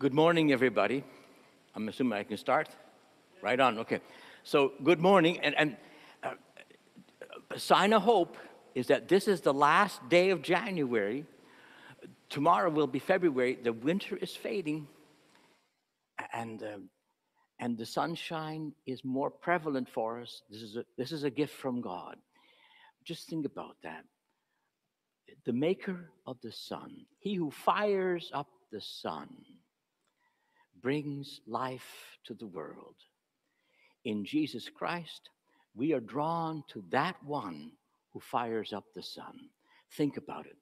Good morning, everybody. I'm assuming I can start. Right on. Okay. So, good morning. And, and uh, a sign of hope is that this is the last day of January. Tomorrow will be February. The winter is fading, and uh, and the sunshine is more prevalent for us. This is a, this is a gift from God. Just think about that. The maker of the sun, he who fires up the sun, brings life to the world. In Jesus Christ, we are drawn to that one who fires up the sun. Think about it.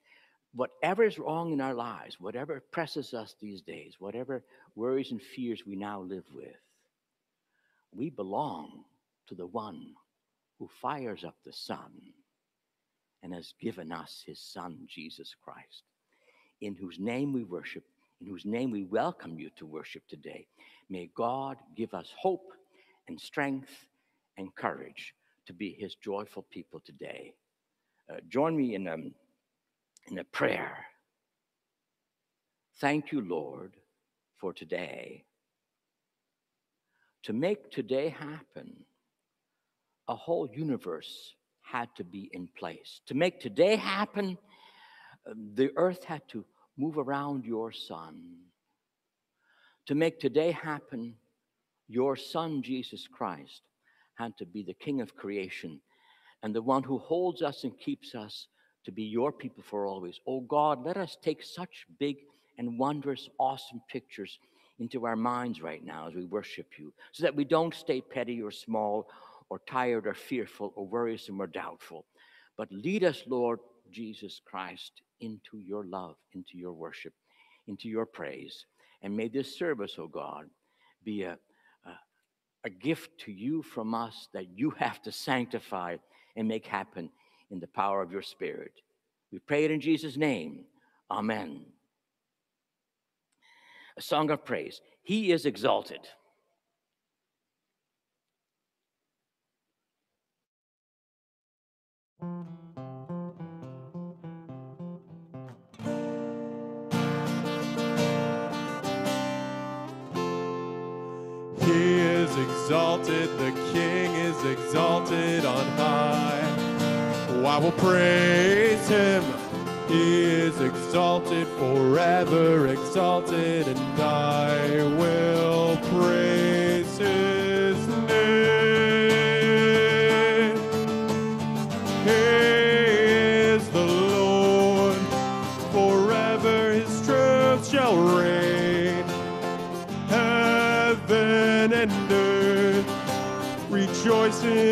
Whatever is wrong in our lives, whatever presses us these days, whatever worries and fears we now live with, we belong to the one who fires up the sun and has given us his son, Jesus Christ, in whose name we worship, in whose name we welcome you to worship today. May God give us hope and strength and courage to be his joyful people today. Uh, join me in a, um, in a prayer. Thank you, Lord, for today. To make today happen, a whole universe had to be in place. To make today happen, um, the earth had to move around your sun. To make today happen, your son, Jesus Christ, had to be the king of creation and the one who holds us and keeps us to be your people for always. Oh God, let us take such big and wondrous, awesome pictures into our minds right now as we worship you, so that we don't stay petty or small or tired or fearful or worrisome or doubtful. But lead us, Lord Jesus Christ, into your love, into your worship, into your praise. And may this service, oh God, be a, a, a gift to you from us that you have to sanctify and make happen in the power of your Spirit. We pray it in Jesus' name. Amen a song of praise. He is exalted. He exalted, the King is exalted on high. Oh, I will praise him he is exalted, forever exalted, and I will praise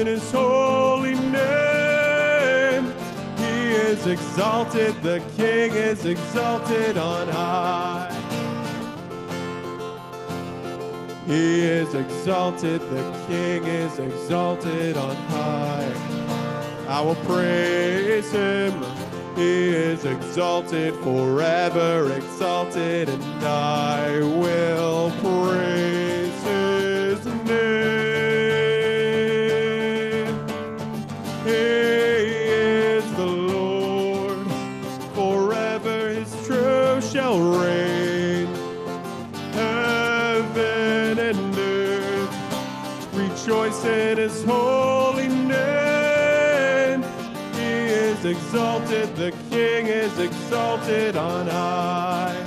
in his holy name He is exalted, the King is exalted on high. He is exalted, the King is exalted on high. I will praise him. He is exalted, forever exalted, and I will praise exalted, the King is exalted on high.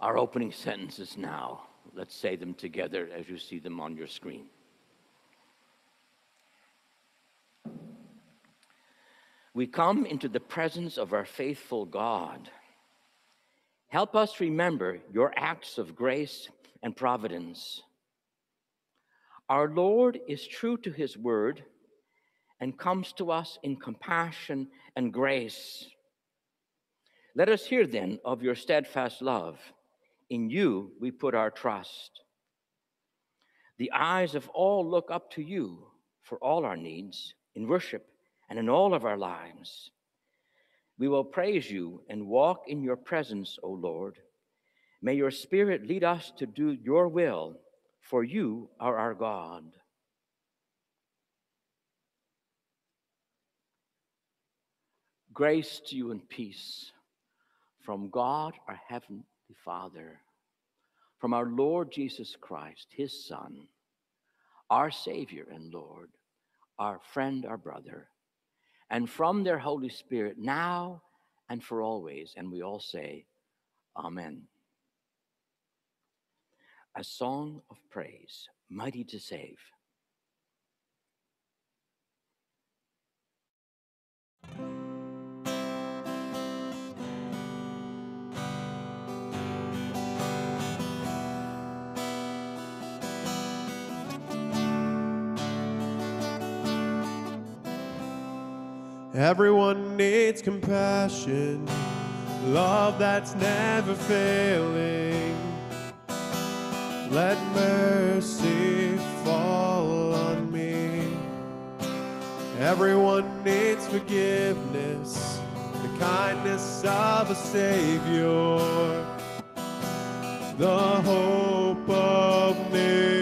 Our opening sentences now. Let's say them together as you see them on your screen. we come into the presence of our faithful God. Help us remember your acts of grace and providence. Our Lord is true to his word and comes to us in compassion and grace. Let us hear then of your steadfast love. In you we put our trust. The eyes of all look up to you for all our needs in worship and in all of our lives. We will praise you and walk in your presence, O Lord. May your spirit lead us to do your will, for you are our God. Grace to you and peace from God our Heavenly Father, from our Lord Jesus Christ, his Son, our Savior and Lord, our friend, our brother and from their Holy Spirit now and for always. And we all say, Amen. A song of praise, mighty to save. Everyone needs compassion, love that's never failing. Let mercy fall on me. Everyone needs forgiveness, the kindness of a Savior, the hope of nations.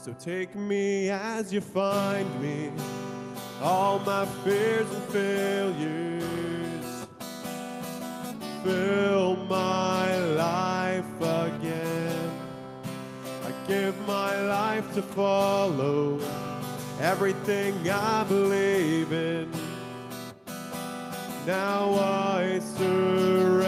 So take me as you find me, all my fears and failures. Fill my life again. I give my life to follow everything I believe in. Now I surrender.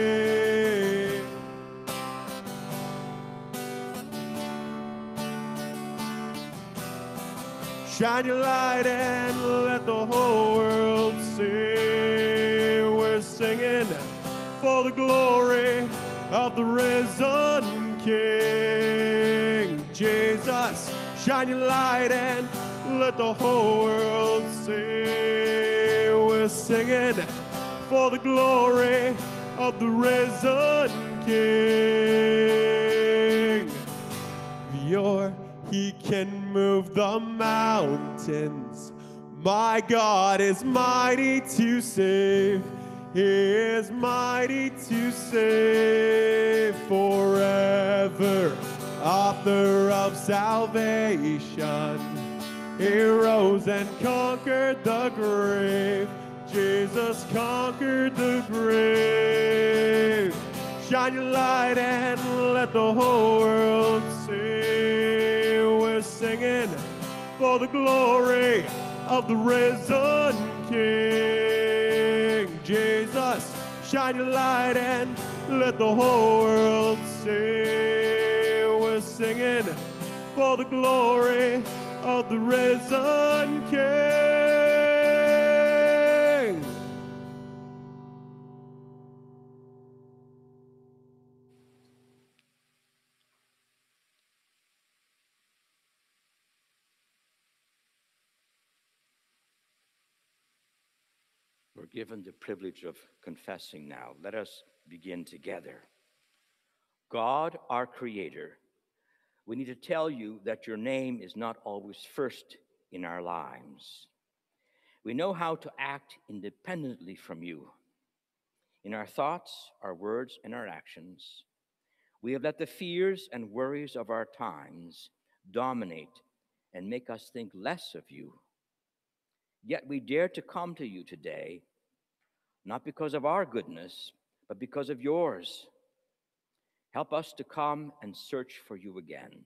Shine your light and let the whole world see. We're singing for the glory of the risen King. Jesus, shine your light and let the whole world see. We're singing for the glory of the risen King. Your he can move the mountains. My God is mighty to save. He is mighty to save forever. Author of salvation. He rose and conquered the grave. Jesus conquered the grave. Shine your light and let the whole world see. Singing for the glory of the risen King. Jesus, shine your light and let the whole world see. We're singing for the glory of the risen King. Given the privilege of confessing now. Let us begin together. God, our Creator, we need to tell you that your name is not always first in our lives. We know how to act independently from you. In our thoughts, our words, and our actions, we have let the fears and worries of our times dominate and make us think less of you. Yet we dare to come to you today, not because of our goodness, but because of yours. Help us to come and search for you again.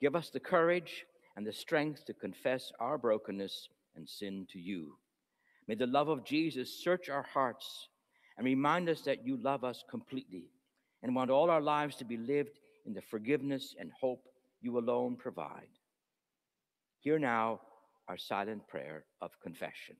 Give us the courage and the strength to confess our brokenness and sin to you. May the love of Jesus search our hearts and remind us that you love us completely and want all our lives to be lived in the forgiveness and hope you alone provide. Hear now our silent prayer of confession.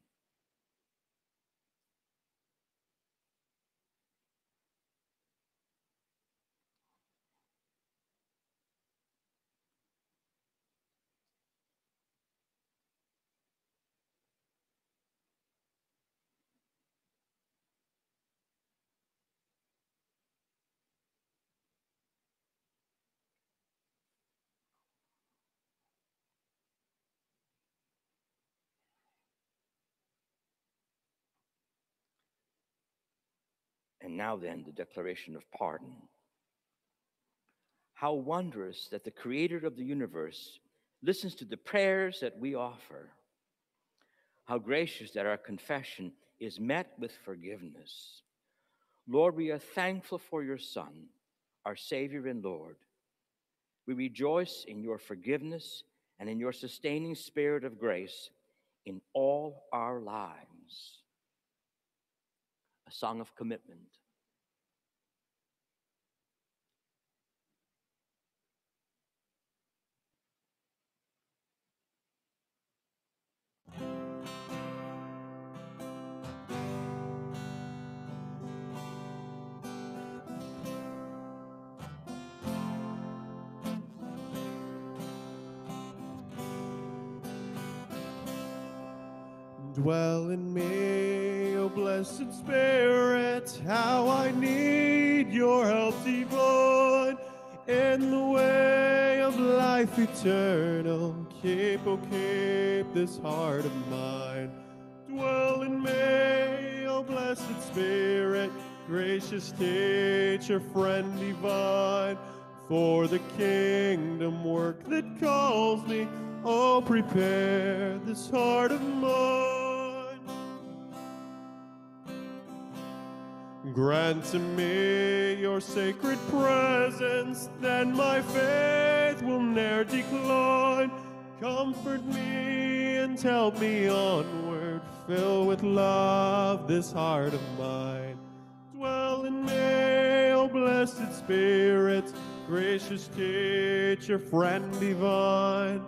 Now, then, the declaration of pardon. How wondrous that the creator of the universe listens to the prayers that we offer. How gracious that our confession is met with forgiveness. Lord, we are thankful for your Son, our Savior and Lord. We rejoice in your forgiveness and in your sustaining spirit of grace in all our lives. A song of commitment. Dwell in me, O blessed Spirit, how I need your help divine in the way of life eternal. Keep, oh, keep this heart of mine. Dwell in me, O blessed Spirit, gracious teacher, friend divine, for the kingdom work that calls me. Oh, prepare this heart of mine. Grant to me your sacred presence, then my faith will ne'er decline. Comfort me and help me onward, fill with love this heart of mine. Dwell in me, O blessed Spirit, gracious teacher, friend divine,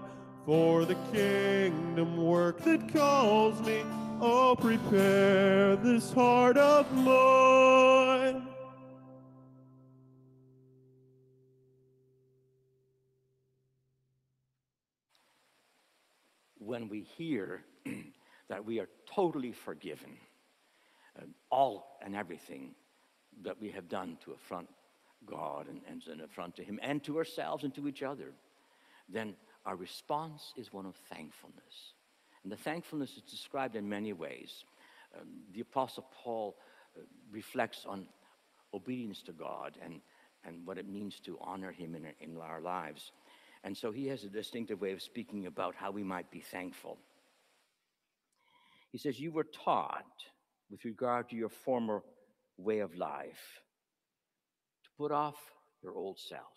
for the kingdom work that calls me. Oh, prepare this heart of mine. When we hear that we are totally forgiven, uh, all and everything that we have done to affront God and, and an affront to Him and to ourselves and to each other, then our response is one of thankfulness. And the thankfulness is described in many ways. Um, the Apostle Paul uh, reflects on obedience to God and, and what it means to honor Him in, in our lives. And so he has a distinctive way of speaking about how we might be thankful. He says, You were taught with regard to your former way of life to put off your old self.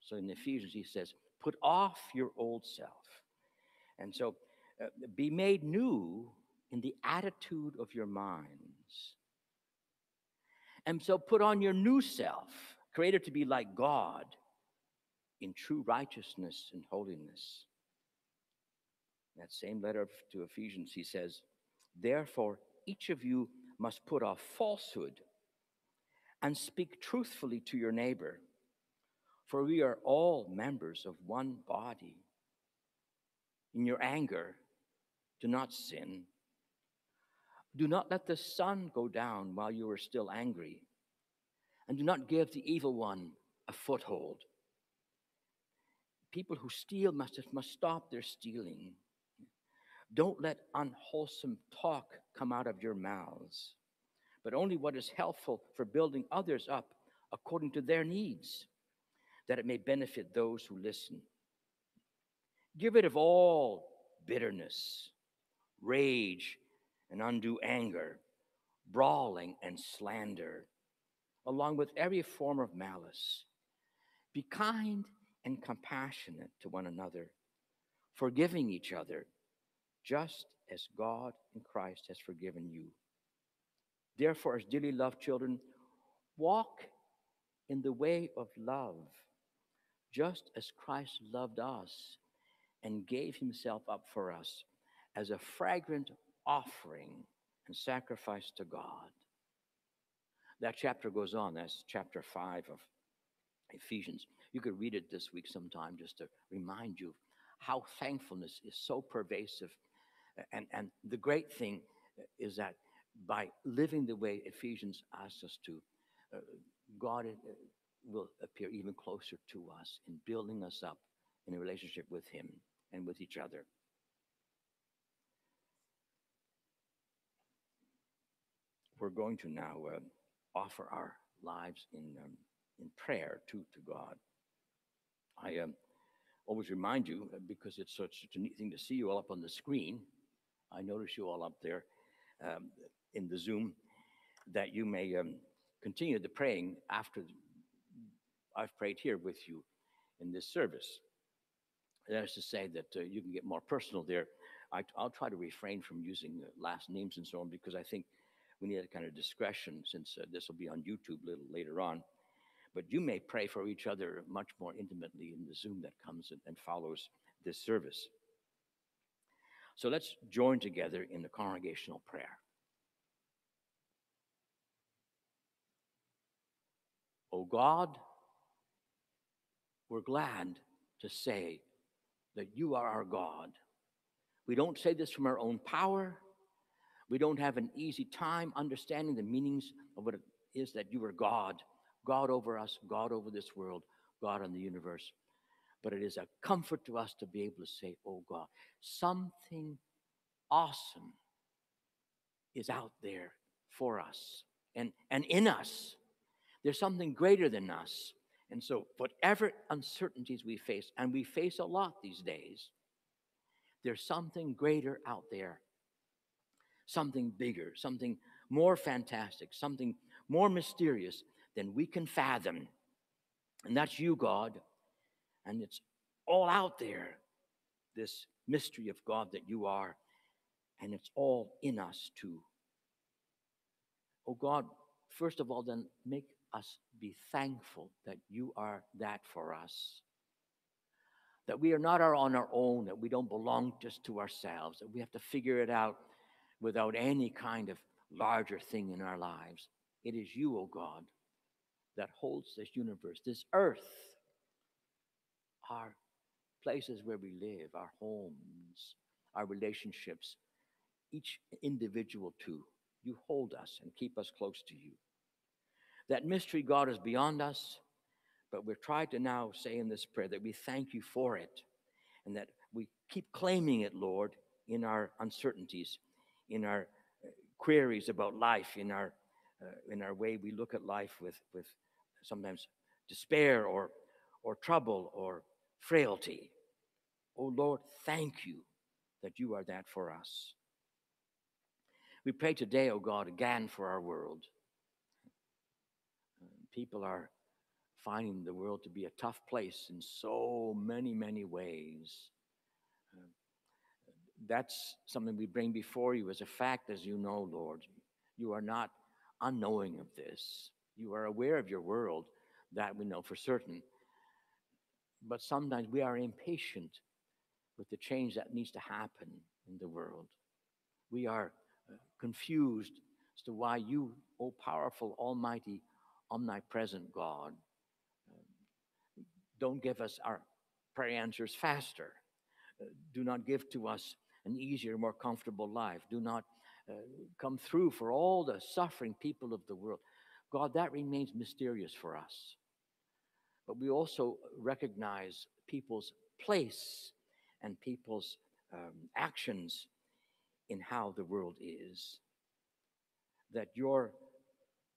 So in Ephesians, he says, Put off your old self. And so uh, be made new in the attitude of your minds. And so put on your new self, created to be like God in true righteousness and holiness. That same letter to Ephesians, he says, Therefore, each of you must put off falsehood and speak truthfully to your neighbor, for we are all members of one body. In your anger, do not sin. Do not let the sun go down while you are still angry, and do not give the evil one a foothold people who steal must, must stop their stealing. Don't let unwholesome talk come out of your mouths, but only what is helpful for building others up according to their needs, that it may benefit those who listen. Get rid of all bitterness, rage, and undue anger, brawling and slander, along with every form of malice. Be kind and compassionate to one another, forgiving each other, just as God in Christ has forgiven you. Therefore, as dearly loved children, walk in the way of love, just as Christ loved us and gave himself up for us as a fragrant offering and sacrifice to God. That chapter goes on. That's chapter 5 of Ephesians. You could read it this week sometime just to remind you how thankfulness is so pervasive. And, and the great thing is that by living the way Ephesians asks us to, uh, God uh, will appear even closer to us in building us up in a relationship with Him and with each other. We're going to now uh, offer our lives in, um, in prayer to, to God. I um, always remind you, uh, because it's such, a neat thing to see you all up on the screen, I notice you all up there um, in the Zoom, that you may um, continue the praying after I've prayed here with you in this service. That is to say that uh, you can get more personal there. I, will try to refrain from using uh, last names and so on because I think we need a kind of discretion since uh, this will be on YouTube a little later on. But you may pray for each other much more intimately in the Zoom that comes and, and follows this service. So let's join together in the congregational prayer. Oh God, we're glad to say that you are our God. We don't say this from our own power. We don't have an easy time understanding the meanings of what it is that you are God, God over us, God over this world, God in the universe. But it is a comfort to us to be able to say, Oh God, something awesome is out there for us and, and in us. There's something greater than us. And so, whatever uncertainties we face, and we face a lot these days, there's something greater out there, something bigger, something more fantastic, something more mysterious than we can fathom. And that's you, God. And it's all out there, this mystery of God that you are. And it's all in us, too. Oh God, first of all, then make us be thankful that you are that for us. That we are not our, on our own, that we don't belong just to ourselves, that we have to figure it out without any kind of larger thing in our lives. It is you, O oh God, that holds this universe, this earth, our places where we live, our homes, our relationships, each individual too. You hold us and keep us close to you. That mystery, God, is beyond us, but we're trying to now say in this prayer that we thank you for it and that we keep claiming it, Lord, in our uncertainties, in our uh, queries about life, in our, uh, in our way we look at life with, with sometimes despair or, or trouble or frailty. Oh Lord, thank you that you are that for us. We pray today, O oh God, again for our world people are finding the world to be a tough place in so many, many ways. Uh, that's something we bring before you as a fact, as you know, Lord. You are not unknowing of this. You are aware of your world, that we know for certain. But sometimes we are impatient with the change that needs to happen in the world. We are uh, confused as to why you, O powerful, almighty, omnipresent God. Don't give us our prayer answers faster. Uh, do not give to us an easier, more comfortable life. Do not uh, come through for all the suffering people of the world. God, that remains mysterious for us. But we also recognize people's place and people's um, actions in how the world is. That your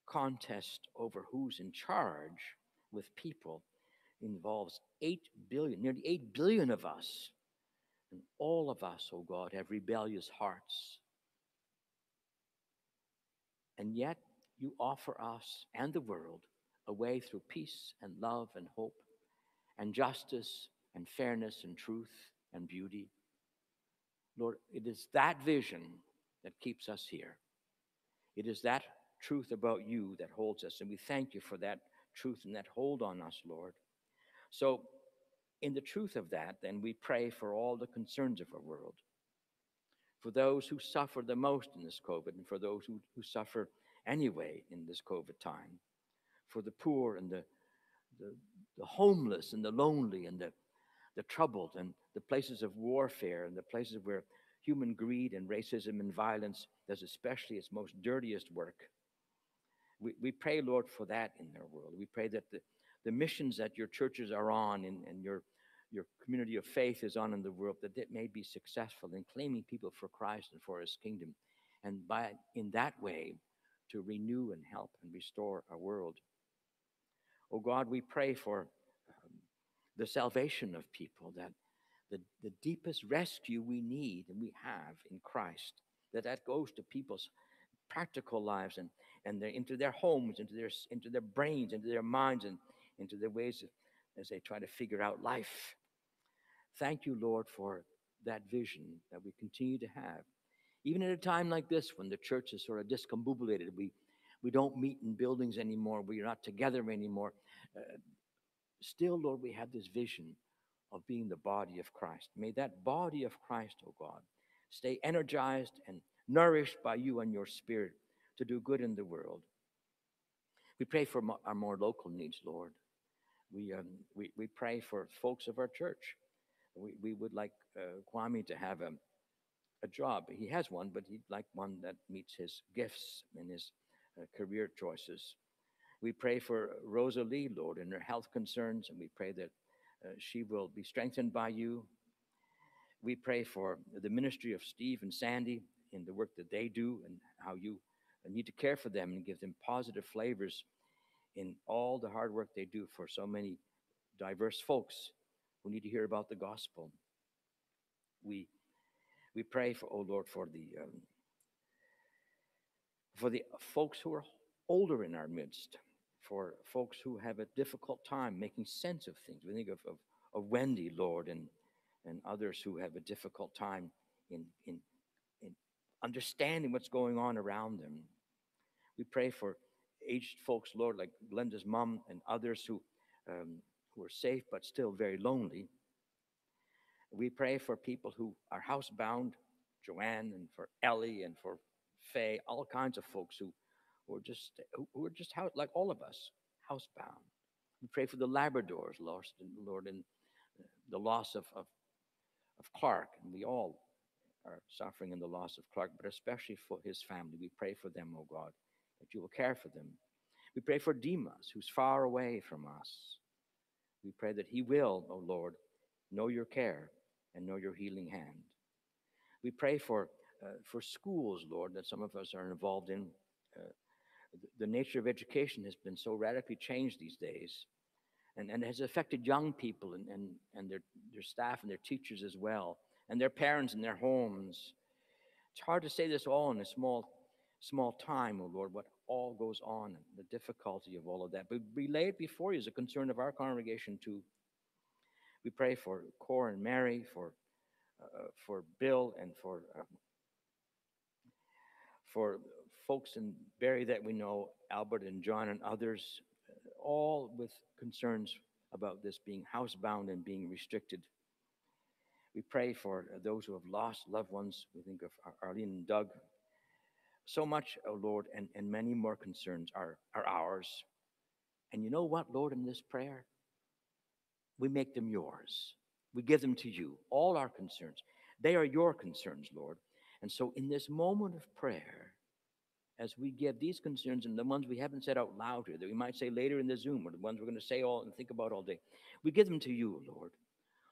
contest over who's in charge with people involves 8 billion, nearly 8 billion of us And all of us, oh God, have rebellious hearts. And yet you offer us and the world a way through peace and love and hope and justice and fairness and truth and beauty. Lord, it is that vision that keeps us here. It is that truth about you that holds us. And we thank you for that truth and that hold on us, Lord. So, in the truth of that, then we pray for all the concerns of our world, for those who suffer the most in this COVID, and for those who, who suffer anyway in this COVID time, for the poor and the, the, the homeless and the lonely and the, the troubled and the places of warfare and the places where human greed and racism and violence does especially its most dirtiest work. We, we pray, Lord, for that in their world. We pray that the, the missions that your churches are on and, and your, your community of faith is on in the world, that it may be successful in claiming people for Christ and for his kingdom. And by in that way, to renew and help and restore our world. Oh God, we pray for um, the salvation of people, that the, the deepest rescue we need and we have in Christ, that that goes to people's practical lives and, and their, into their homes, into their, into their brains, into their minds, and into their ways as they try to figure out life. Thank you, Lord, for that vision that we continue to have. Even at a time like this, when the church is sort of discombobulated, we, we don't meet in buildings anymore, we're not together anymore. Uh, still, Lord, we have this vision of being the body of Christ. May that body of Christ, oh God, stay energized and nourished by you and your spirit to do good in the world. We pray for our more local needs, Lord. We, um, we, we pray for folks of our church. We, we would like uh, Kwame to have a, a job. He has one, but he'd like one that meets his gifts and his uh, career choices. We pray for Rosalie, Lord, in her health concerns, and we pray that uh, she will be strengthened by you. We pray for the ministry of Steve and Sandy in the work that they do and how you need to care for them and give them positive flavors in all the hard work they do for so many diverse folks who need to hear about the gospel. We we pray for, oh Lord, for the um, for the folks who are older in our midst, for folks who have a difficult time making sense of things. We think of, of, of Wendy, Lord, and and others who have a difficult time in in in understanding what's going on around them. We pray for aged folks, Lord, like Glenda's mom and others who, um, who are safe but still very lonely. We pray for people who are housebound, Joanne, and for Ellie, and for Faye, all kinds of folks who, who are just who are just house, like all of us, housebound. We pray for the Labradors lost, Lord, and the loss of, of, of Clark, and we all are suffering in the loss of Clark, but especially for his family. We pray for them, oh God that you will care for them. We pray for Demas, who's far away from us. We pray that he will, O oh Lord, know your care and know your healing hand. We pray for, uh, for schools, Lord, that some of us are involved in. Uh, the, nature of education has been so radically changed these days and, and has affected young people and, and, and their, their staff and their teachers as well, and their parents and their homes. It's hard to say this all in a small small time, O oh Lord, what all goes on and the difficulty of all of that. But we lay it before you as a concern of our congregation too. We pray for Cor and Mary, for uh, for Bill, and for uh, for folks in Barrie that we know, Albert and John and others, all with concerns about this being housebound and being restricted. We pray for those who have lost loved ones. We think of Arlene and Doug, so much, oh Lord, and, and many more concerns are, are ours. And you know what, Lord, in this prayer? We make them yours. We give them to you, all our concerns. They are your concerns, Lord. And so, in this moment of prayer, as we give these concerns and the ones we haven't said out loud here, that we might say later in the Zoom, or the ones we're going to say all and think about all day, we give them to you, Lord.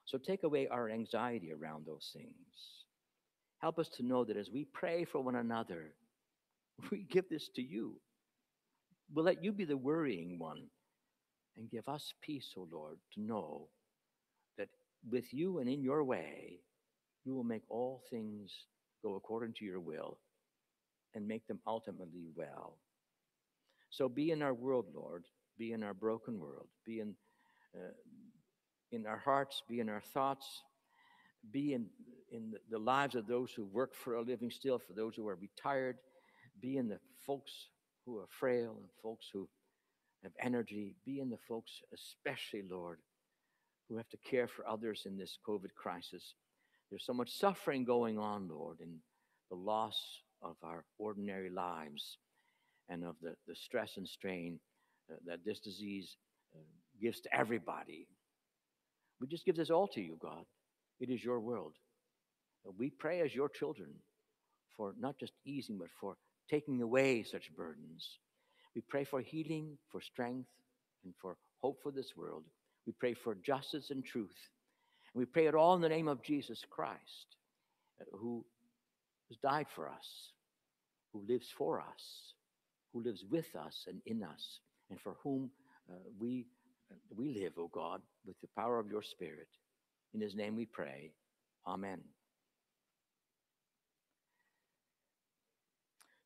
So, take away our anxiety around those things. Help us to know that as we pray for one another, We give this to you. We'll let you be the worrying one and give us peace, O oh Lord, to know that with you and in your way, you will make all things go according to your will and make them ultimately well. So be in our world, Lord, be in our broken world, be in, uh, in our hearts, be in our thoughts, be in, in the- the lives of those who work for a living still, for those who are retired, be in the folks who are frail and folks who have energy, be in the folks, especially, Lord, who have to care for others in this COVID crisis. There's so much suffering going on, Lord, in the loss of our ordinary lives and of the, the stress and strain uh, that this disease uh, gives to everybody. We just give this all to you, God. It is your world. We pray as your children for not just easing, but for taking away such burdens. We pray for healing, for strength, and for hope for this world. We pray for justice and truth. And we pray it all in the name of Jesus Christ, uh, who has died for us, who lives for us, who lives with us and in us, and for whom uh, we, uh, we live, O God, with the power of your Spirit. In his name we pray. Amen.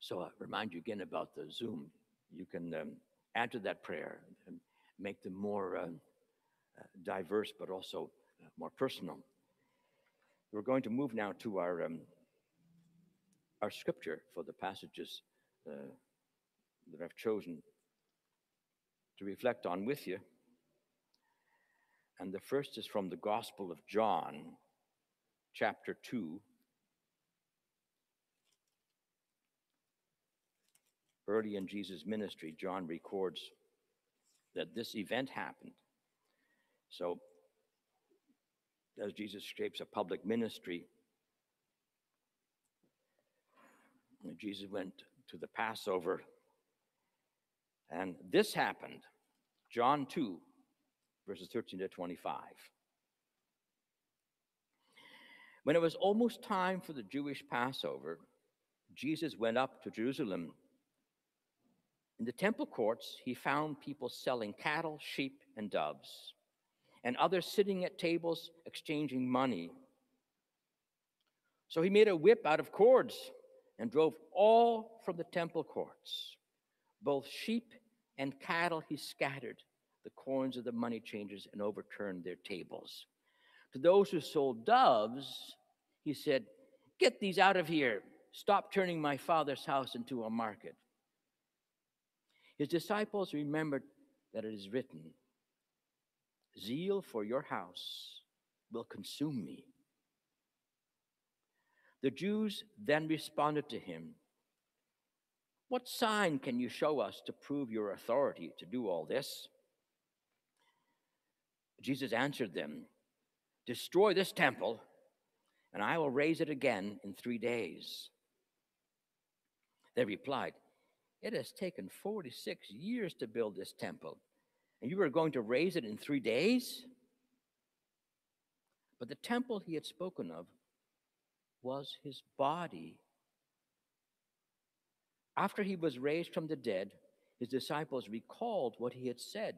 So I remind you again about the Zoom. You can um, add to that prayer and make them more um, uh, diverse, but also uh, more personal. We're going to move now to our um, our scripture for the passages uh, that I've chosen to reflect on with you. And the first is from the Gospel of John, chapter 2. Early in Jesus' ministry, John records that this event happened. So, as Jesus shapes a public ministry, Jesus went to the Passover, and this happened. John 2, verses 13 to 25. When it was almost time for the Jewish Passover, Jesus went up to Jerusalem. In the temple courts, he found people selling cattle, sheep, and doves, and others sitting at tables exchanging money. So he made a whip out of cords and drove all from the temple courts. Both sheep and cattle he scattered, the coins of the money changers, and overturned their tables. To those who sold doves, he said, Get these out of here. Stop turning my father's house into a market. His disciples remembered that it is written, Zeal for your house will consume me. The Jews then responded to him, What sign can you show us to prove your authority to do all this? Jesus answered them, Destroy this temple, and I will raise it again in three days. They replied, It has taken 46 years to build this temple, and you are going to raise it in three days? But the temple he had spoken of was his body. After he was raised from the dead, his disciples recalled what he had said.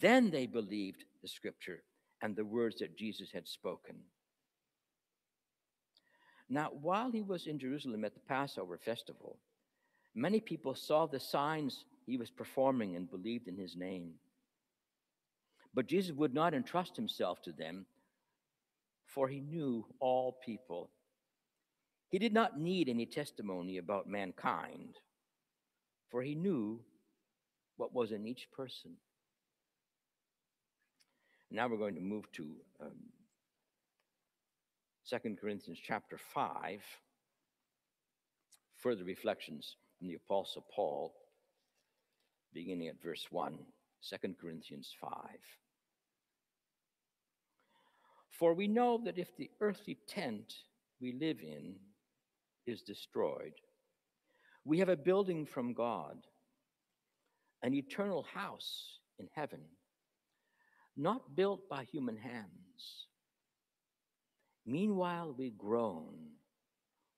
Then they believed the scripture and the words that Jesus had spoken. Now, while he was in Jerusalem at the Passover festival, many people saw the signs he was performing and believed in his name. But Jesus would not entrust himself to them, for he knew all people. He did not need any testimony about mankind, for he knew what was in each person. Now we're going to move to um, 2 Corinthians chapter 5, further reflections from the Apostle Paul, beginning at verse 1. 2 Corinthians 5. For we know that if the earthly tent we live in is destroyed, we have a building from God, an eternal house in heaven, not built by human hands. Meanwhile, we groan,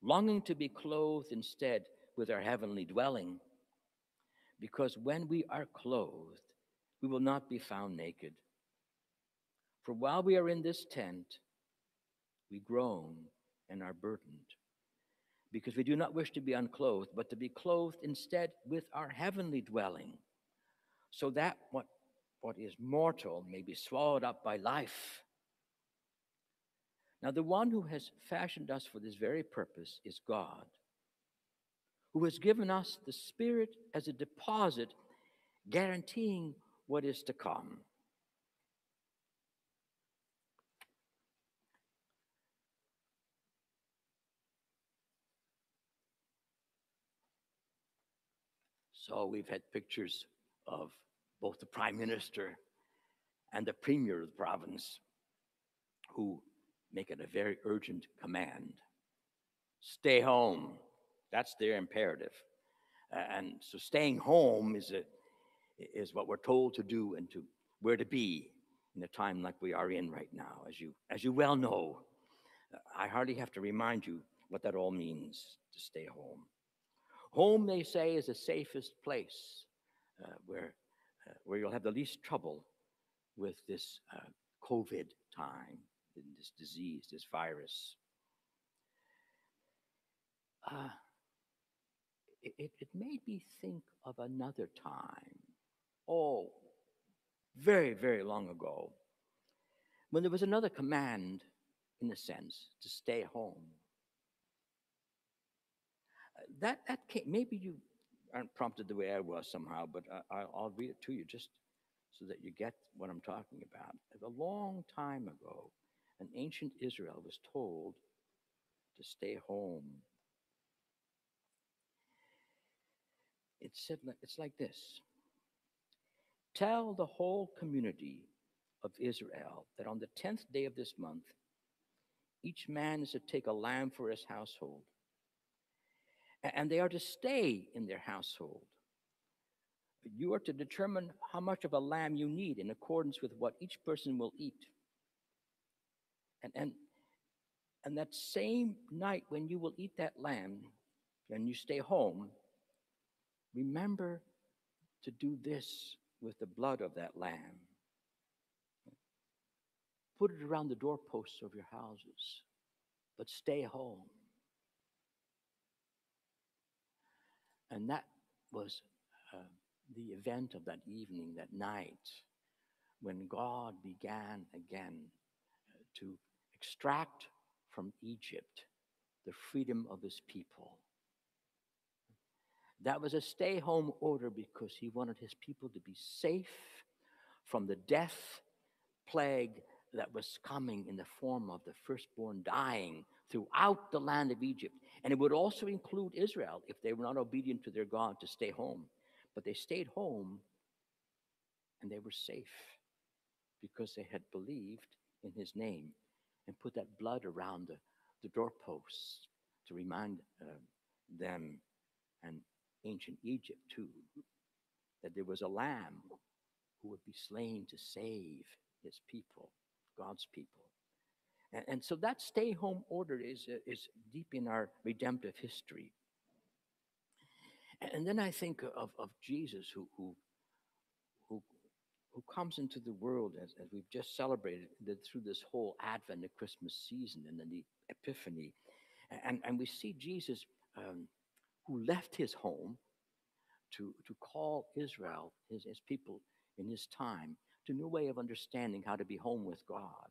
longing to be clothed instead with our heavenly dwelling, because when we are clothed, we will not be found naked. For while we are in this tent, we groan and are burdened, because we do not wish to be unclothed, but to be clothed instead with our heavenly dwelling, so that what, what is mortal may be swallowed up by life. Now, the one who has fashioned us for this very purpose is God, who has given us the Spirit as a deposit, guaranteeing what is to come. So we've had pictures of both the prime minister and the premier of the province who make it a very urgent command stay home. That's their imperative. And so staying home is, a, is what we're told to do and to where to be in a time like we are in right now, as you, as you well know. I hardly have to remind you what that all means to stay home. Home, they say, is the safest place uh, where, uh, where you'll have the least trouble with this uh, COVID time, this disease, this virus. Uh, it, it made me think of another time. Oh, very, very long ago, when there was another command, in a sense, to stay home that that came, maybe you aren't prompted the way I was somehow, but I, I'll read it to you just so that you get what I'm talking about. A long time ago, an ancient Israel was told to stay home. It said it's like this. Tell the whole community of Israel that on the 10th day of this month, each man is to take a lamb for his household and they are to stay in their household. You are to determine how much of a lamb you need in accordance with what each person will eat. And, and, and that same night when you will eat that lamb and you stay home, remember to do this with the blood of that lamb. Put it around the doorposts of your houses, but stay home. And that was uh, the event of that evening, that night, when God began again uh, to extract from Egypt the freedom of his people. That was a stay home order because he wanted his people to be safe from the death plague that was coming in the form of the firstborn dying throughout the land of Egypt. And it would also include Israel if they were not obedient to their God to stay home. But they stayed home and they were safe because they had believed in his name and put that blood around the, the doorposts to remind uh, them ancient Egypt too that there was a lamb who would be slain to save his people, God's people. And, and so that stay home order is, is deep in our redemptive history. And then I think of, of Jesus who, who, who, who comes into the world as, as we've just celebrated the, through this whole Advent, the Christmas season, and then the Epiphany. And, and we see Jesus um, who left his home to, to call Israel, his, his people in his time, to a new way of understanding how to be home with God.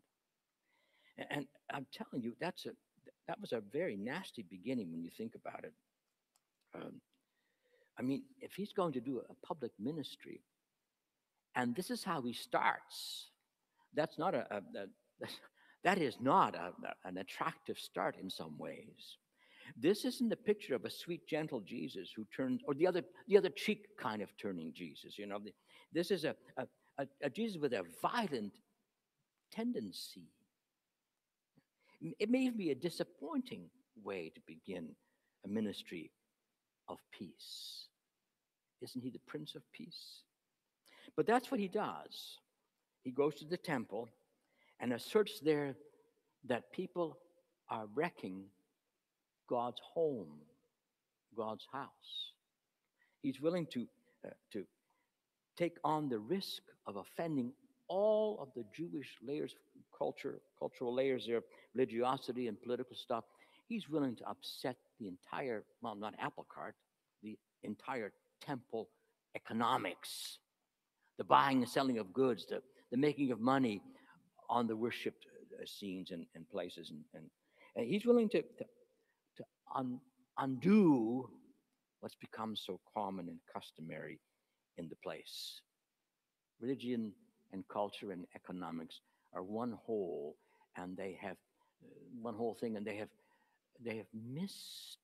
And I'm telling you, that's a that was a very nasty beginning when you think about it. Um, I mean, if he's going to do a public ministry, and this is how he starts, that's not a, a, a that is not a, an attractive start in some ways. This isn't a picture of a sweet, gentle Jesus who turns, or the other, the other cheek kind of turning Jesus. You know, this is a, a, a Jesus with a violent tendency it may even be a disappointing way to begin a ministry of peace. Isn't he the Prince of Peace? But that's what he does. He goes to the temple and asserts there that people are wrecking God's home, God's house. He's willing to, uh, to take on the risk of offending all of the Jewish layers culture, cultural layers there, religiosity and political stuff. He's willing to upset the entire, well, not apple cart, the entire temple economics, the buying and selling of goods, the, the making of money on the worship uh, scenes and, and places. And, and, and he's willing to, to un, undo what's become so common and customary in the place. Religion and culture and economics are one whole, and they have uh, one whole thing, and they have they have missed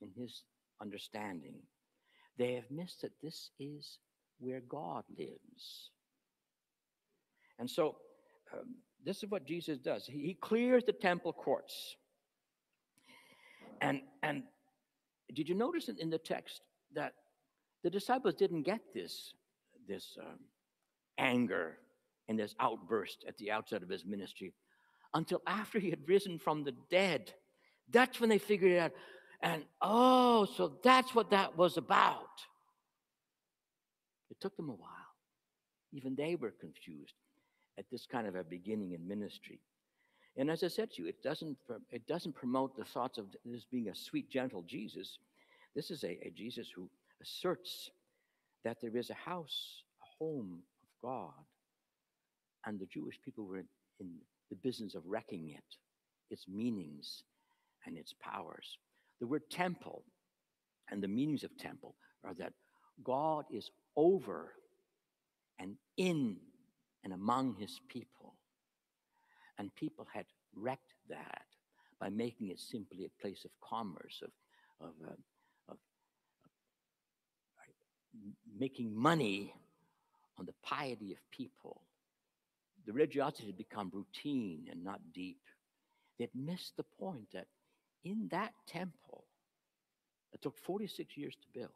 in his understanding. They have missed that this is where God lives. And so, um, this is what Jesus does. He, he clears the temple courts. And and did you notice in, in the text that the disciples didn't get this this um, anger and this outburst at the outset of his ministry until after he had risen from the dead. That's when they figured it out. And oh, so that's what that was about. It took them a while. Even they were confused at this kind of a beginning in ministry. And as I said to you, it doesn't, it doesn't promote the thoughts of this being a sweet, gentle Jesus. This is a, a Jesus who asserts that there is a house, a home of God. And the Jewish people were in, in the business of wrecking it, its meanings and its powers. The word temple and the meanings of temple are that God is over and in and among his people. And people had wrecked that by making it simply a place of commerce, of, of, uh, of, of making money on the piety of people. The religiosity had become routine and not deep. They'd missed the point that in that temple that took 46 years to build,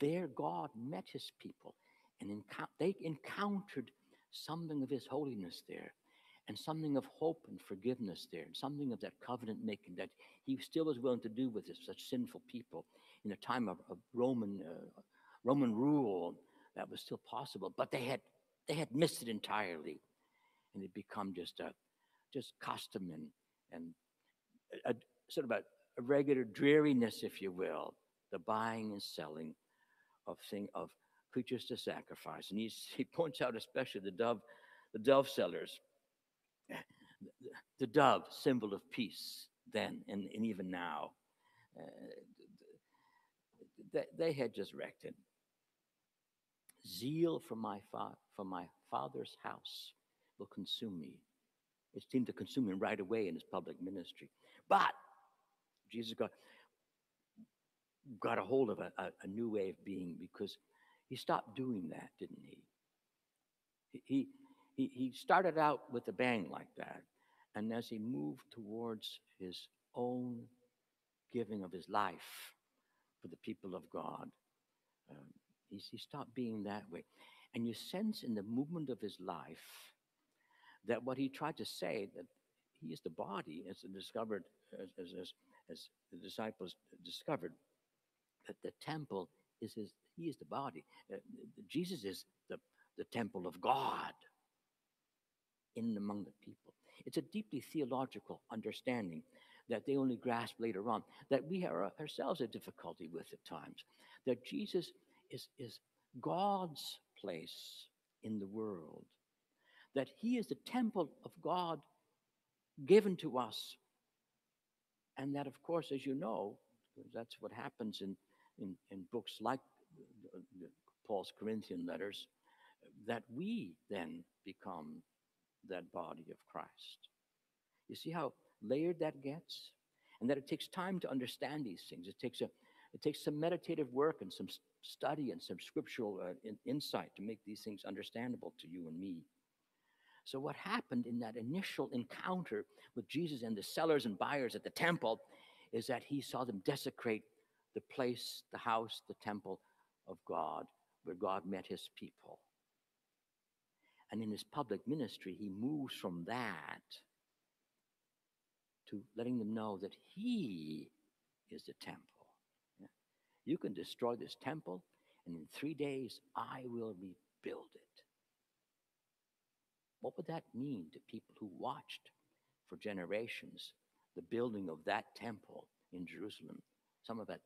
there God met his people and encou- they encountered something of his holiness there and something of hope and forgiveness there and something of that covenant making that he still was willing to do with this, such sinful people in a time of, of Roman, uh, Roman rule that was still possible. But they had, they had missed it entirely and it become just a just custom and, and a, a sort of a, a regular dreariness, if you will, the buying and selling of thing of creatures to sacrifice. And he's, he points out especially the dove, the dove sellers, the, dove, symbol of peace then and, and even now. Uh, they, they had just wrecked it. Zeal for my, fa- for my father's house will consume me. It seemed to consume him right away in his public ministry. But Jesus got, got a hold of a, a, a new way of being because he stopped doing that, didn't he? He, he, he started out with a bang like that. And as he moved towards his own giving of his life for the people of God, um, he, he stopped being that way. And you sense in the movement of his life that what he tried to say, that he is the body, as discovered, as, as, as, as the disciples discovered, that the temple is his, he is the body. Uh, Jesus is the, the temple of God in among the people. It's a deeply theological understanding that they only grasp later on, that we are ourselves a difficulty with at times, that Jesus is, is God's place in the world, that he is the temple of God given to us. And that, of course, as you know, that's what happens in, in, in books like Paul's Corinthian letters, that we then become that body of Christ. You see how layered that gets? And that it takes time to understand these things. It takes, a, it takes some meditative work and some study and some scriptural uh, in, insight to make these things understandable to you and me. So, what happened in that initial encounter with Jesus and the sellers and buyers at the temple is that he saw them desecrate the place, the house, the temple of God, where God met his people. And in his public ministry, he moves from that to letting them know that he is the temple. You can destroy this temple, and in three days, I will rebuild it. What would that mean to people who watched for generations the building of that temple in Jerusalem? Some of that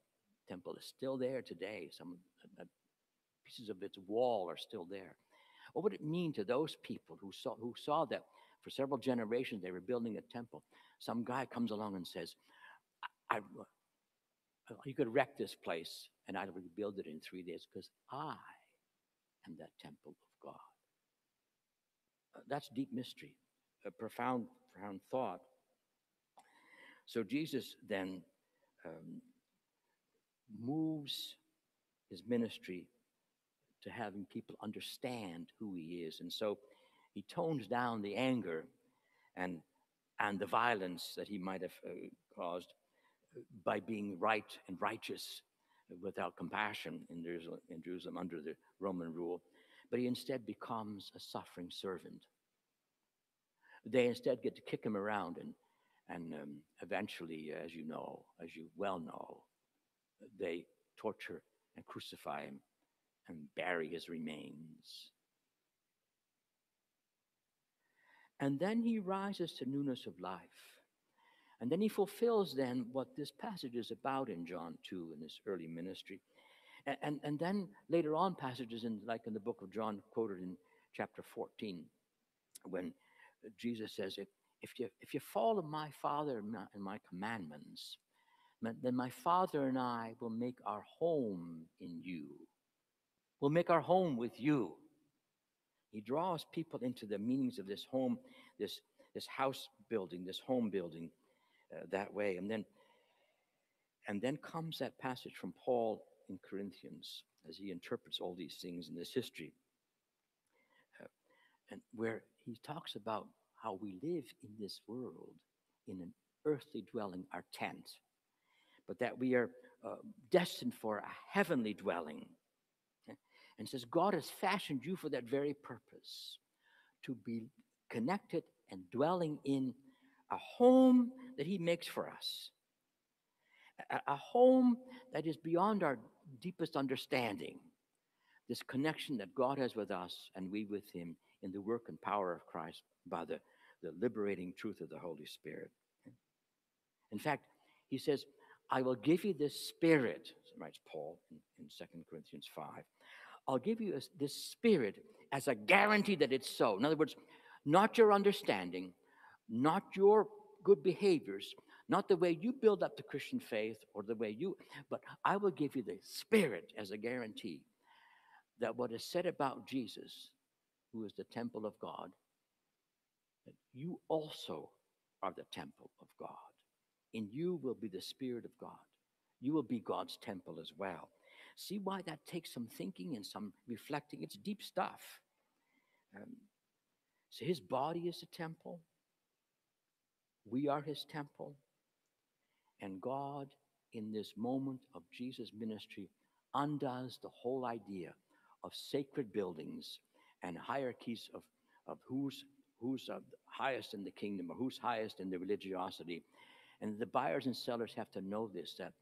temple is still there today. Some pieces of its wall are still there. What would it mean to those people who saw, who saw that for several generations they were building a temple? Some guy comes along and says, I, I, You could wreck this place and I'll rebuild it in three days because I am that temple of God. Uh, that's deep mystery, a profound, profound thought. So Jesus then um, moves his ministry to having people understand who he is. And so he tones down the anger and, and the violence that he might have uh, caused uh, by being right and righteous without compassion in Jerusalem, in Jerusalem under the Roman rule. But he instead becomes a suffering servant. They instead get to kick him around and, and um, eventually, as you know, as you well know, they torture and crucify him and bury his remains. And then he rises to newness of life. And then he fulfills then what this passage is about in John 2 in his early ministry. And, and, and then later on passages in like in the book of John quoted in chapter 14 when Jesus says if, if you if you follow my father and my, and my commandments then my father and I will make our home in you We'll make our home with you. He draws people into the meanings of this home, this, this house building, this home building uh, that way. And then, and then comes that passage from Paul in Corinthians as he interprets all these things in this history, uh, and where he talks about how we live in this world in an earthly dwelling, our tent, but that we are uh, destined for a heavenly dwelling and says, God has fashioned you for that very purpose to be connected and dwelling in a home that He makes for us, a, a home that is beyond our deepest understanding. This connection that God has with us and we with Him in the work and power of Christ by the, the liberating truth of the Holy Spirit. In fact, He says, I will give you this spirit, writes Paul in, in 2 Corinthians 5. I'll give you this spirit as a guarantee that it's so. In other words, not your understanding, not your good behaviors, not the way you build up the Christian faith or the way you, but I will give you the spirit as a guarantee that what is said about Jesus, who is the temple of God, that you also are the temple of God. In you will be the Spirit of God. You will be God's temple as well. See why that takes some thinking and some reflecting. It's deep stuff. Um, so his body is a temple. We are his temple. And God, in this moment of Jesus' ministry, undoes the whole idea of sacred buildings and hierarchies of, of who's, who's uh, highest in the kingdom or who's highest in the religiosity. And the buyers and sellers have to know this that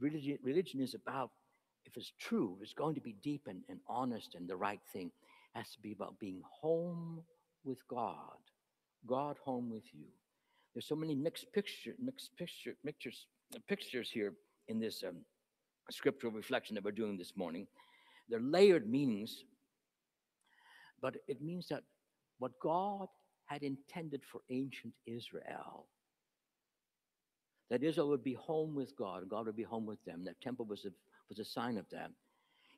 religion, religion is about, if it's true, it's going to be deep and, and honest and the right thing, has to be about being home with God, God home with you. There's so many mixed picture, mixed picture, pictures, pictures here in this um, scriptural reflection that we're doing this morning. They're layered meanings, but it means that what God had intended for ancient Israel that Israel would be home with God, God would be home with them. That temple was a, was a sign of that.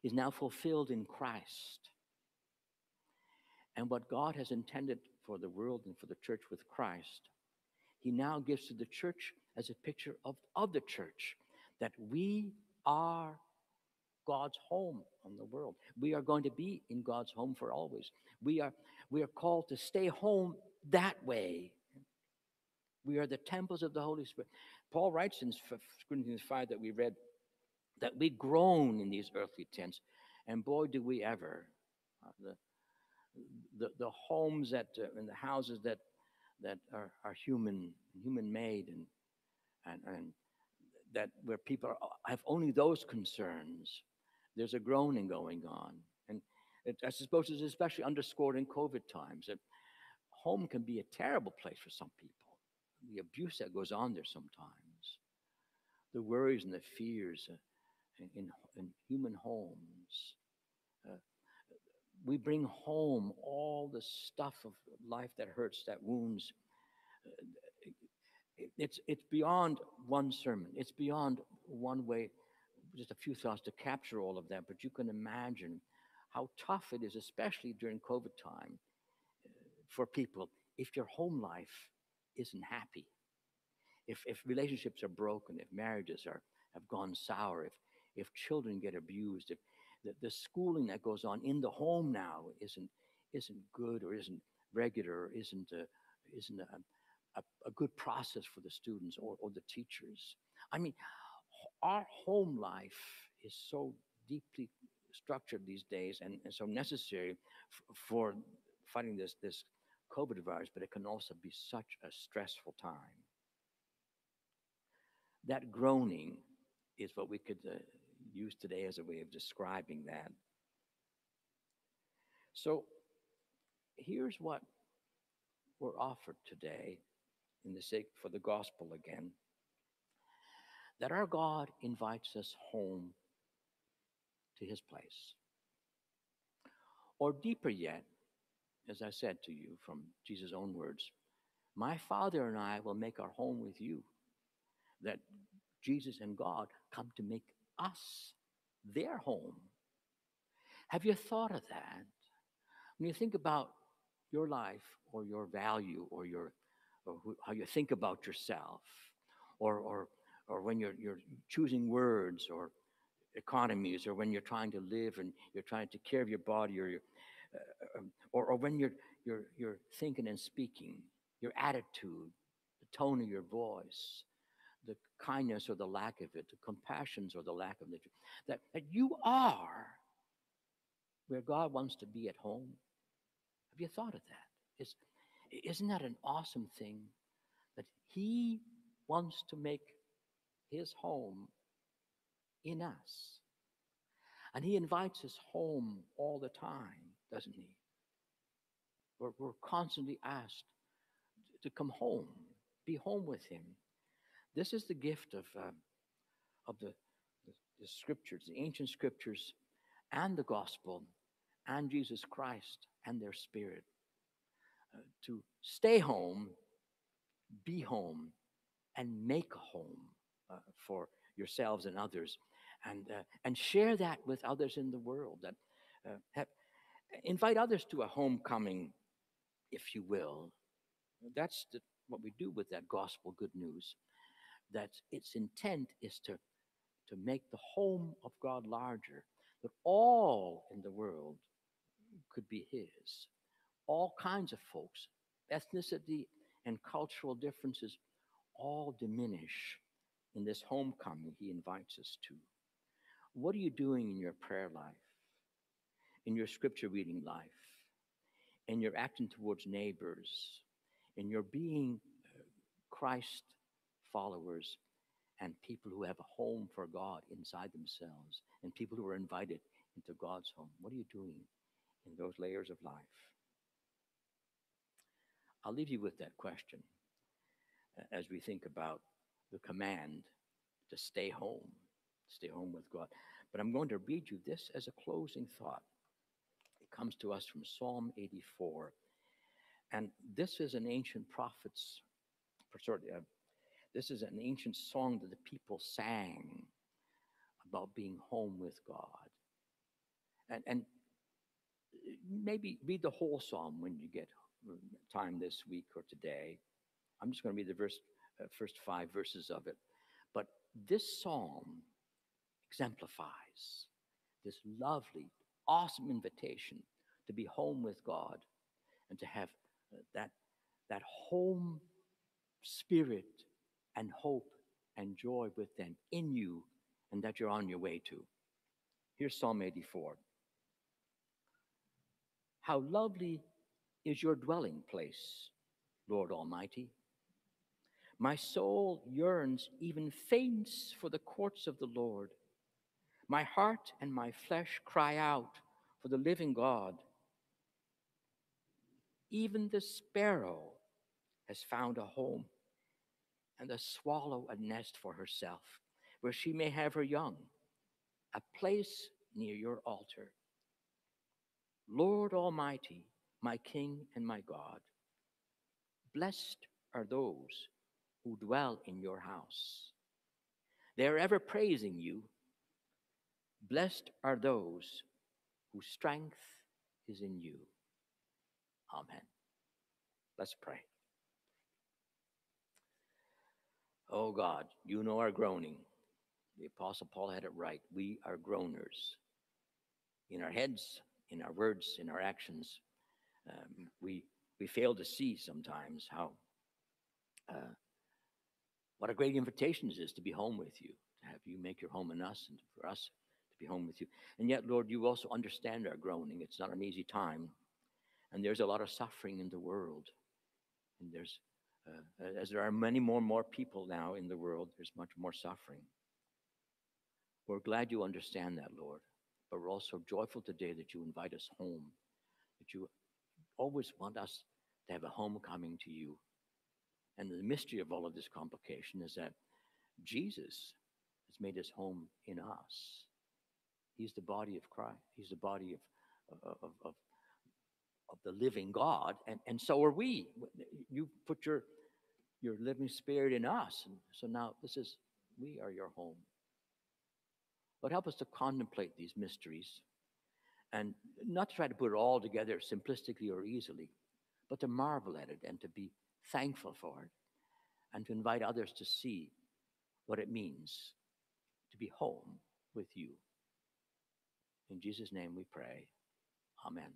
Is now fulfilled in Christ. And what God has intended for the world and for the church with Christ, He now gives to the church as a picture of, of the church that we are God's home on the world. We are going to be in God's home for always. We are, we are called to stay home that way. We are the temples of the Holy Spirit. Paul writes in Corinthians 5 that we read that we groan in these earthly tents, and boy, do we ever. Uh, the, the, the homes that, uh, and the houses that, that are, are human, human made, and, and, and that where people are, have only those concerns, there's a groaning going on. And It, I suppose it's especially underscored in COVID times that home can be a terrible place for some people. The abuse that goes on there sometimes, the worries and the fears uh, in, in, in human homes. Uh, we bring home all the stuff of life that hurts, that wounds. Uh, It's, it's beyond one sermon. It's beyond one way, just a few thoughts to capture all of that. But you can imagine how tough it is, especially during COVID time, uh, for people if your home life isn't happy, if, if relationships are broken, if marriages are, have gone sour, if, if children get abused, if the, the schooling that goes on in the home now isn't, isn't good or isn't regular or isn't, a, isn't a, a, a good process for the students or, or the teachers. I mean, our home life is so deeply structured these days and, and so necessary for fighting this, this COVID virus, but it can also be such a stressful time. That groaning is what we could uh, use today as a way of describing that. So here's what we're offered today in the sake for the gospel again that our God invites us home to his place. Or deeper yet, as I said to you from Jesus' own words, my Father and I will make our home with you. That Jesus and God come to make us their home. Have you thought of that? When you think about your life or your value or your or who, how you think about yourself or or or when you're you're choosing words or economies or when you're trying to live and you're trying to take care of your body or your uh, um, or, or when you're you're you're thinking and speaking your attitude the tone of your voice the kindness or the lack of it the compassions or the lack of it that that you are where god wants to be at home have you thought of that is isn't that an awesome thing that he wants to make his home in us. And he invites us home all the time, doesn't he? We're, we're constantly asked to come home, be home with him. This is the gift of, uh, of the, the, the scriptures, the ancient scriptures, and the gospel, and Jesus Christ and their spirit. Uh, to stay home, be home, and make a home uh, for yourselves and others, and uh, and share that with others in the world. That uh, have, invite others to a homecoming, if you will. That's the, what we do with that gospel good news. That its intent is to to make the home of God larger, that all in the world could be His. All kinds of folks, ethnicity and cultural differences, all diminish in this homecoming He invites us to. What are you doing in your prayer life, in your scripture reading life, in your acting towards neighbors, in your being uh, Christ followers and people who have a home for God inside themselves and people who are invited into God's home? What are you doing in those layers of life? I'll leave you with that question uh, as we think about the command to stay home, stay home with God. But I'm going to read you this as a closing thought. It comes to us from Psalm 84. And this is an ancient prophet's, uh, this is an ancient song that the people sang about being home with God. And, and maybe read the whole psalm when you get time this week or today. I'm just going to read the verse, uh, first five verses of it. But this psalm exemplifies this lovely, awesome invitation to be home with God and to have uh, that, that home spirit and hope and joy with them in you and that you're on your way to. Here's Psalm 84. How lovely is your dwelling place, Lord Almighty. My soul yearns, even faints for the courts of the Lord. My heart and my flesh cry out for the living God. Even the sparrow has found a home, and the swallow a nest for herself, where she may have her young, a place near your altar. Lord Almighty, my King and my God, blessed are those who dwell in your house. They are ever praising you. Blessed are those whose strength is in you. Amen. Let's pray. Oh God, you know our groaning. The Apostle Paul had it right. We are groaners. In our heads, in our words, in our actions, um, we, we fail to see sometimes how uh, what a great invitation it is to be home with you, to have you make your home in us and for us to be home with you. And yet, Lord, you also understand our groaning. It's not an easy time. And there's a lot of suffering in the world. And there's, uh, as there are many more and more people now in the world, there's much more suffering. We're glad you understand that, Lord. But we're also joyful today that you invite us home, that you always want us to have a homecoming to you. And the mystery of all of this complication is that Jesus has made his home in us. He's the body of Christ. He's the body of, of, of, of the living God, and, and so are we. You put your your living spirit in us. And so now this is we are your home. Lord, help us to contemplate these mysteries and not to try to put it all together simplistically or easily, but to marvel at it and to be thankful for it and to invite others to see what it means to be home with you. In Jesus' name we pray. Amen.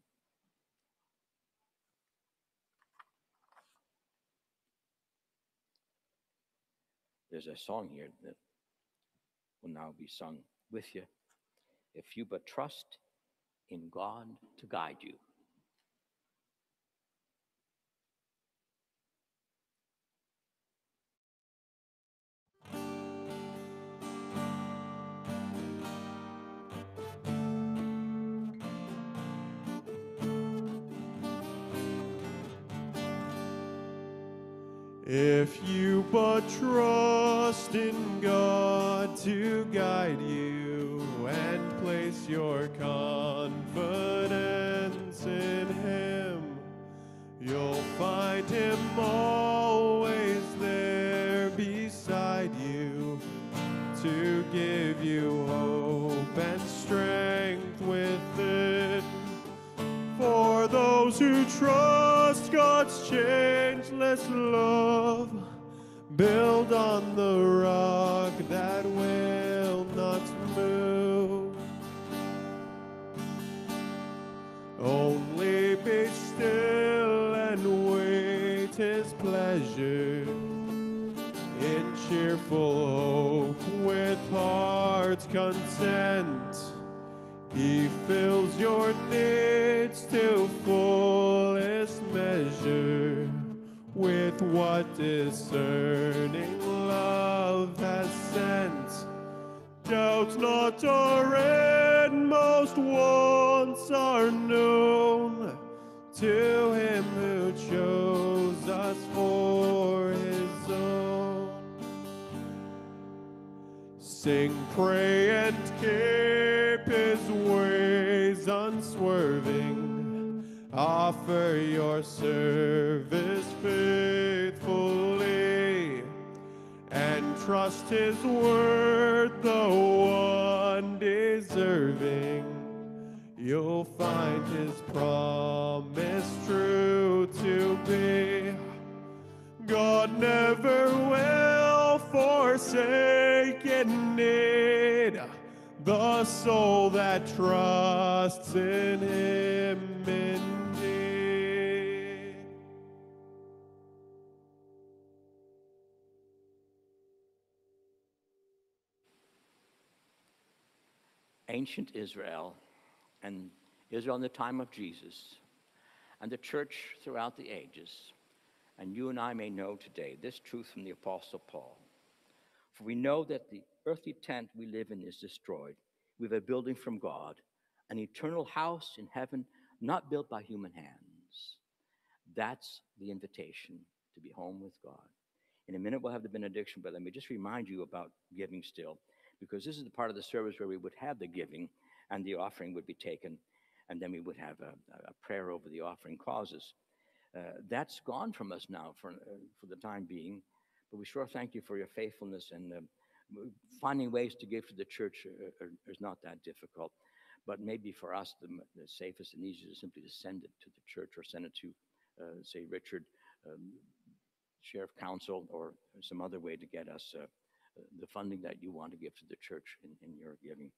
There's a song here that will now be sung with you. If you but trust in God to guide you. If you but trust in God to guide you and place your confidence in Him, you'll find Him always there beside you to give you hope and strength within. For those who trust God's changeless love, content. He fills your needs to fullest measure with what discerning love has sent. Doubt not our inmost wants are known to him who chose us for his own. Sing, pray, and keep his ways unswerving. Offer your service faithfully and trust his word, the one deserving. You'll find his promise true to be. God never will forsake it. The soul that trusts in Him indeed. ancient Israel and Israel in the time of Jesus and the church throughout the ages. And you and I may know today this truth from the Apostle Paul. For we know that the earthly tent we live in is destroyed. We have a building from God, an eternal house in heaven, not built by human hands. That's the invitation to be home with God. In a minute, we'll have the benediction, but let me just remind you about giving still, because this is the part of the service where we would have the giving and the offering would be taken, and then we would have a, a prayer over the offering causes. Uh, that's gone from us now for, uh, for the time being, but we sure thank you for your faithfulness and uh, finding ways to give to the church uh, uh, is not that difficult. But maybe for us, the, the safest and easiest is simply to send it to the church or send it to, uh, say, Richard, um, sheriff council, or some other way to get us uh, the funding that you want to give to the church in, in your giving.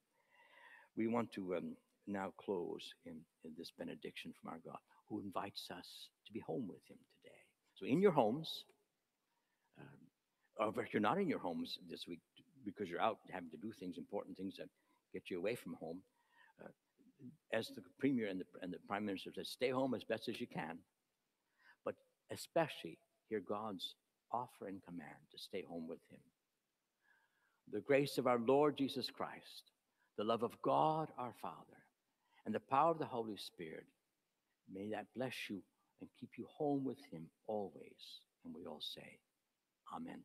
We want to um, now close in, in this benediction from our God, who invites us to be home with Him today. So, in your homes, or if you're not in your homes this week because you're out having to do things, important things that get you away from home, uh, as the premier and the, and the prime minister said, stay home as best as you can, but especially hear God's offer and command to stay home with Him. The grace of our Lord Jesus Christ, the love of God our Father, and the power of the Holy Spirit, may that bless you and keep you home with Him always. And we all say, Amen.